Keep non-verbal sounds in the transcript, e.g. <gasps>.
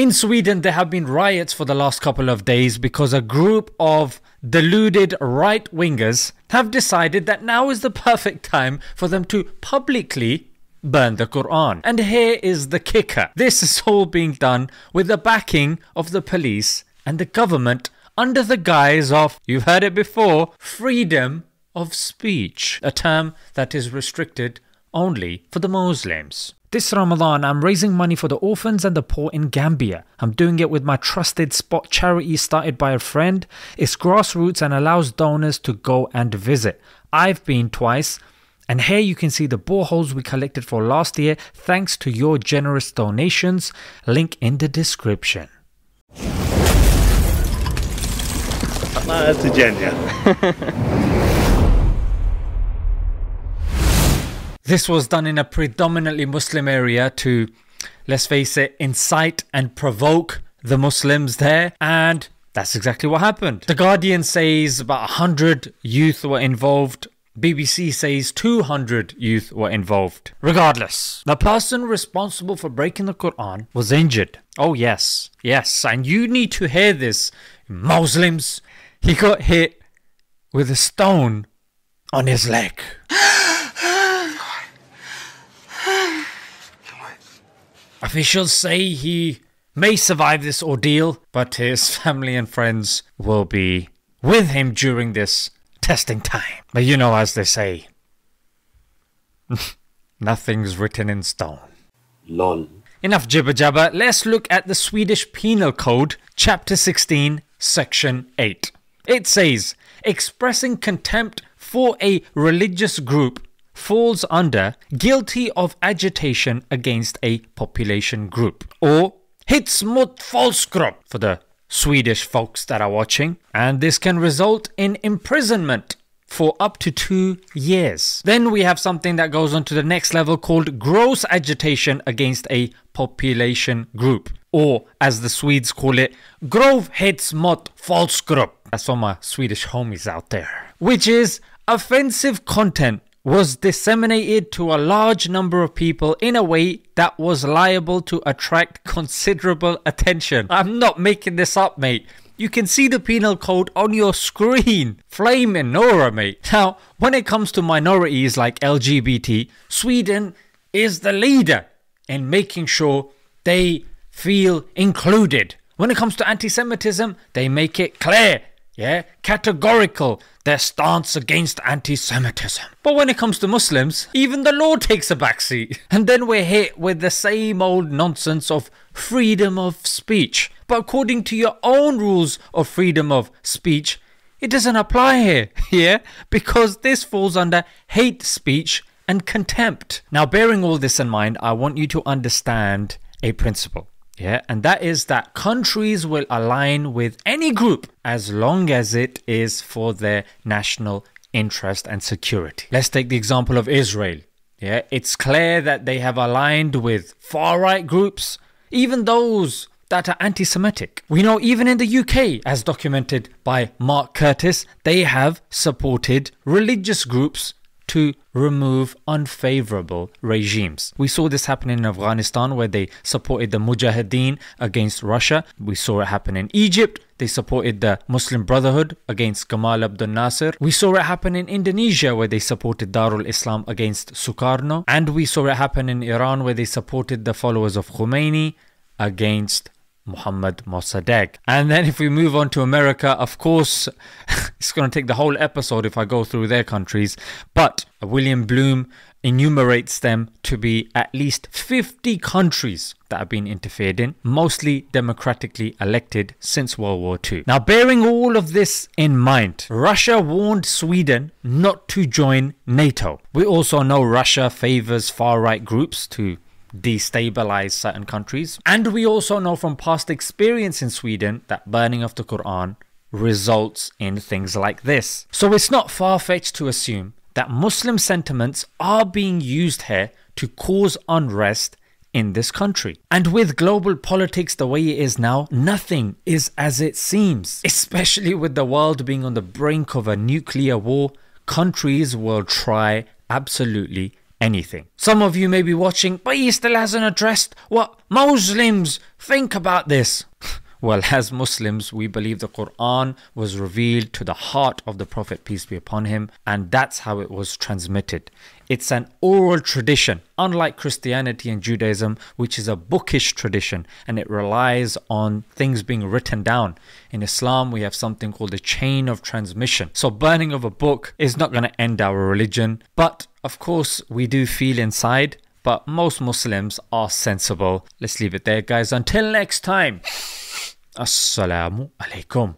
In Sweden, there have been riots for the last couple of days because a group of deluded right wingers have decided that now is the perfect time for them to publicly burn the Quran. And here is the kicker this is all being done with the backing of the police and the government under the guise of, you've heard it before, freedom of speech, a term that is restricted only for the Muslims. This Ramadan, I'm raising money for the orphans and the poor in Gambia. I'm doing it with my trusted spot charity started by a friend. It's grassroots and allows donors to go and visit. I've been twice. And here you can see the boreholes we collected for last year thanks to your generous donations. Link in the description. <laughs> This was done in a predominantly Muslim area to, let's face it, incite and provoke the Muslims there. And that's exactly what happened. The Guardian says about 100 youth were involved. BBC says 200 youth were involved. Regardless, the person responsible for breaking the Quran was injured. Oh, yes, yes, and you need to hear this. Muslims, he got hit with a stone on his leg. <gasps> <gasps> <gasps> Officials say he may survive this ordeal, but his <laughs> family and friends will be with him during this testing time. But you know, as they say, <laughs> nothing's written in stone. Lol. Enough jibber jabber, let's look at the Swedish Penal Code, Chapter 16, Section 8. It says, expressing contempt for a religious group falls under guilty of agitation against a population group or hets mot folkgrupp for the Swedish folks that are watching, and this can result in imprisonment for up to two years. Then we have something that goes on to the next level called gross agitation against a population group, or as the Swedes call it, grov hets mot folkgrupp. That's for my Swedish homies out there, which is offensive content was disseminated to a large number of people in a way that was liable to attract considerable attention. I'm not making this up, mate. You can see the penal code on your screen. Flaming Nora, mate. Now, when it comes to minorities like LGBT, Sweden is the leader in making sure they feel included. When it comes to anti Semitism, they make it clear yeah, categorical their stance against anti Semitism. But when it comes to Muslims, even the law takes a backseat. <laughs> And then we're hit with the same old nonsense of freedom of speech. But according to your own rules of freedom of speech, it doesn't apply here, <laughs> yeah? Because this falls under hate speech and contempt. Now, bearing all this in mind, I want you to understand a principle. Yeah, and that is that countries will align with any group as long as it is for their national interest and security. Let's take the example of Israel. Yeah, it's clear that they have aligned with far right groups, even those that are anti Semitic. We know even in the UK, as documented by Mark Curtis, they have supported religious groups to remove unfavorable regimes. We saw this happen in Afghanistan where they supported the Mujahideen against Russia. We saw it happen in Egypt. They supported the Muslim Brotherhood against Gamal Abdel Nasser. We saw it happen in Indonesia where they supported Darul Islam against Sukarno. And we saw it happen in Iran where they supported the followers of Khomeini against Muhammad Mossadegh. And then if we move on to America, of course, <laughs> it's going to take the whole episode if I go through their countries, but William Blum enumerates them to be at least 50 countries that have been interfered in, mostly democratically elected since World War II. Now, bearing all of this in mind, Russia warned Sweden not to join NATO. We also know Russia favors far right groups to destabilize certain countries. And we also know from past experience in Sweden that burning of the Quran results in things like this. So it's not far fetched to assume that Muslim sentiments are being used here to cause unrest in this country. And with global politics the way it is now, nothing is as it seems. Especially with the world being on the brink of a nuclear war, countries will try absolutely anything. Some of you may be watching, but he still hasn't addressed what Muslims think about this. Well, as Muslims, we believe the Quran was revealed to the heart of the Prophet, peace be upon him, and that's how it was transmitted. It's an oral tradition, unlike Christianity and Judaism, which is a bookish tradition and it relies on things being written down. In Islam, we have something called the chain of transmission. So, burning of a book is not going to end our religion, but of course, we do feel inside. But most Muslims are sensible. Let's leave it there, guys. Until next time. السلام عليكم.